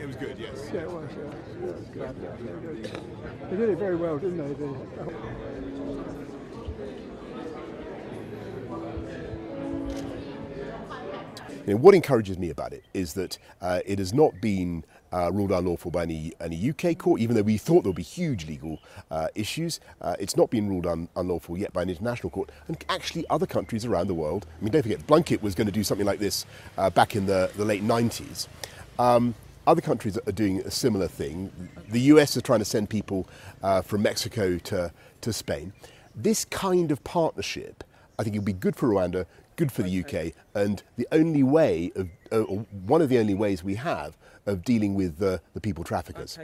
It was good, yes. Yeah, it was, yeah. It was good. They, did it very well, didn't they? You know, what encourages me about it is that uh, it has not been uh, ruled unlawful by any, any UK court, even though we thought there would be huge legal uh, issues. Uh, it's not been ruled un- unlawful yet by an international court. And actually, other countries around the world, I mean, don't forget, Blunkett was going to do something like this uh, back in the, the late 90s. Um, other countries are doing a similar thing. The US is trying to send people uh, from Mexico to, to Spain. This kind of partnership, I think, it would be good for Rwanda, good for the UK, and the only way of, uh, one of the only ways we have of dealing with uh, the people traffickers.